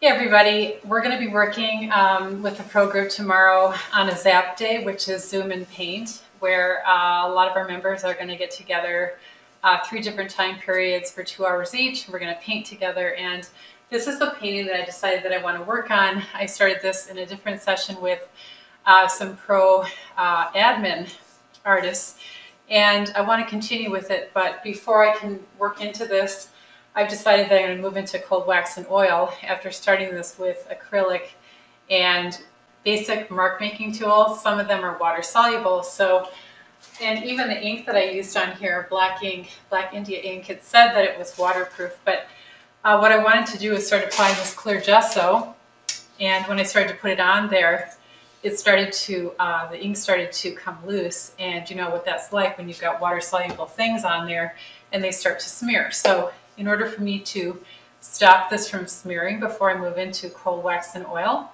Hey everybody, we're going to be working um, with the pro group tomorrow on a ZAP day, which is Zoom and Paint, where uh, a lot of our members are going to get together uh, three different time periods for two hours each. We're going to paint together and this is the painting that I decided that I want to work on. I started this in a different session with uh, some pro uh, admin artists and I want to continue with it, but before I can work into this, I've decided that I'm going to move into cold wax and oil after starting this with acrylic and basic mark making tools. Some of them are water soluble. So, and even the ink that I used on here, black ink, black India ink, it said that it was waterproof. But uh, what I wanted to do is start applying this clear gesso. And when I started to put it on there, it started to, uh, the ink started to come loose. And you know what that's like when you've got water soluble things on there and they start to smear. So in order for me to stop this from smearing before I move into cold wax and oil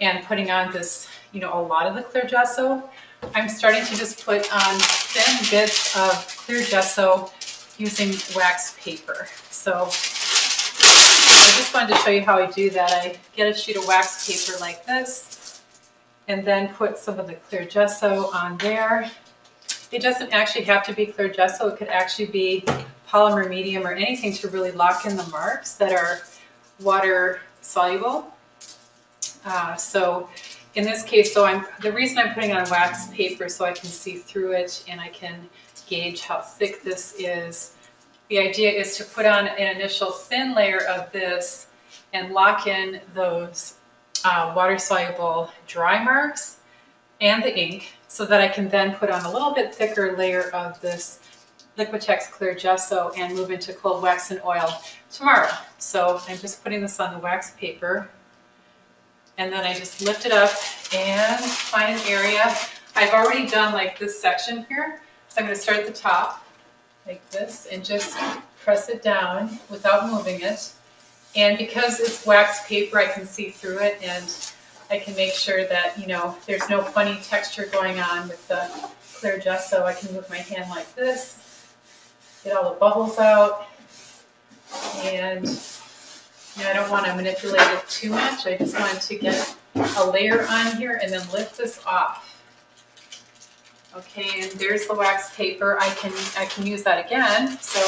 and putting on this, you know, a lot of the clear gesso, I'm starting to just put on thin bits of clear gesso using wax paper. So I just wanted to show you how I do that. I get a sheet of wax paper like this and then put some of the clear gesso on there. It doesn't actually have to be clear gesso. It could actually be polymer medium or anything to really lock in the marks that are water soluble. Uh, so in this case, so I'm the reason I'm putting on wax paper so I can see through it and I can gauge how thick this is. The idea is to put on an initial thin layer of this and lock in those uh, water soluble dry marks and the ink so that I can then put on a little bit thicker layer of this Liquitex Clear Gesso and move into cold wax and oil tomorrow. So I'm just putting this on the wax paper and then I just lift it up and find an area. I've already done like this section here. So I'm going to start at the top like this and just press it down without moving it. And because it's wax paper, I can see through it and I can make sure that, you know, there's no funny texture going on with the clear gesso. I can move my hand like this get all the bubbles out. And you know, I don't want to manipulate it too much. I just want to get a layer on here and then lift this off. Okay, and there's the wax paper. I can I can use that again. So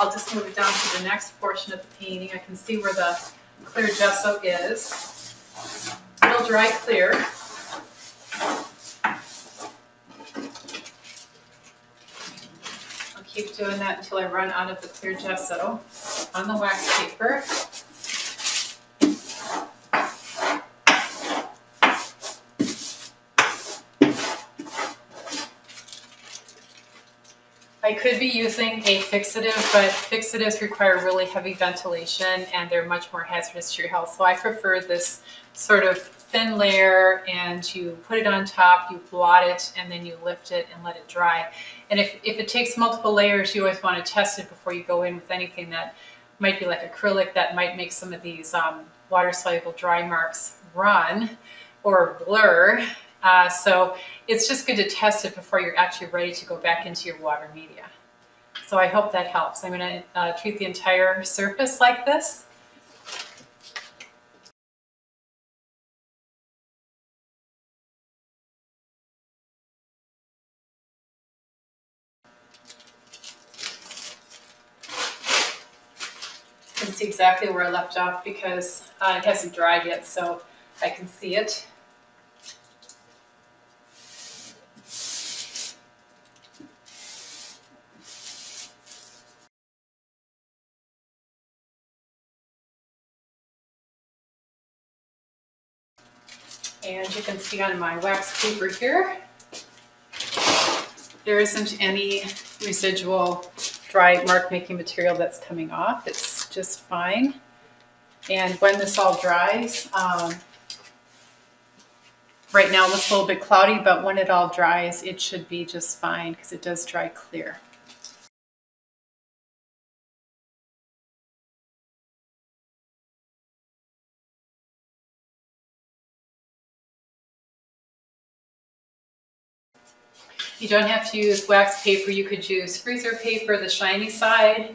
I'll just move it down to the next portion of the painting. I can see where the clear gesso is. It'll dry clear. Keep doing that until I run out of the clear gesso on the wax paper. I could be using a fixative, but fixatives require really heavy ventilation and they're much more hazardous to your health. So I prefer this sort of thin layer and you put it on top, you blot it, and then you lift it and let it dry. And if, if it takes multiple layers, you always want to test it before you go in with anything that might be like acrylic that might make some of these um, water-soluble dry marks run or blur. Uh, so it's just good to test it before you're actually ready to go back into your water media. So I hope that helps. I'm going to uh, treat the entire surface like this. Can see exactly where I left off because uh, it hasn't dried yet, so I can see it. And you can see on my wax paper here, there isn't any residual dry mark making material that's coming off. It's just fine. And when this all dries, um, right now it looks a little bit cloudy, but when it all dries, it should be just fine because it does dry clear. You don't have to use wax paper. You could use freezer paper, the shiny side.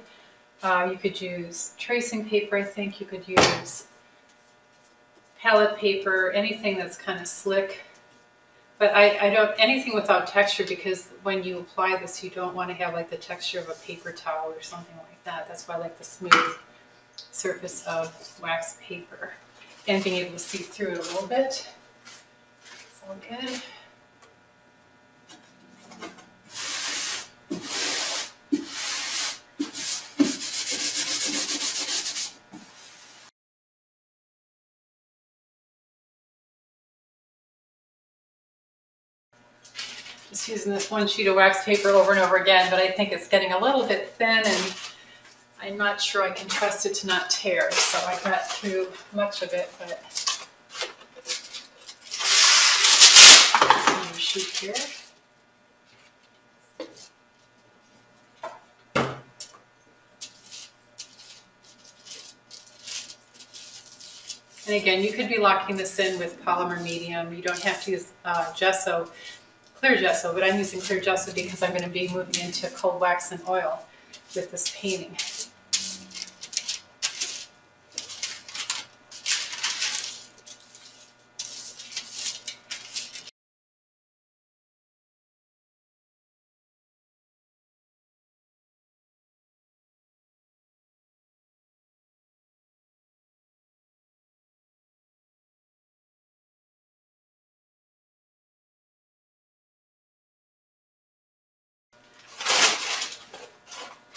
Uh, you could use tracing paper, I think. You could use palette paper, anything that's kind of slick. But I, I don't, anything without texture because when you apply this, you don't want to have like the texture of a paper towel or something like that. That's why I like the smooth surface of wax paper and being able to see through it a little bit. It's all good. Just using this one sheet of wax paper over and over again, but I think it's getting a little bit thin and I'm not sure I can trust it to not tear, so I got through much of it, but. New sheet here. And again, you could be locking this in with polymer medium. You don't have to use uh, gesso, clear gesso, but I'm using clear gesso because I'm going to be moving into cold wax and oil with this painting.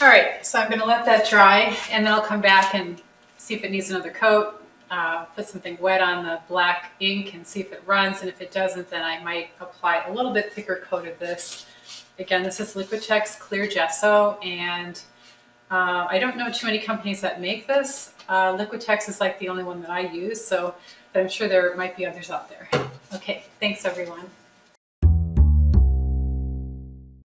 All right, so I'm gonna let that dry and then I'll come back and see if it needs another coat. Uh, put something wet on the black ink and see if it runs. And if it doesn't, then I might apply a little bit thicker coat of this. Again, this is Liquitex Clear Gesso and uh, I don't know too many companies that make this. Uh, Liquitex is like the only one that I use, so but I'm sure there might be others out there. Okay, thanks everyone.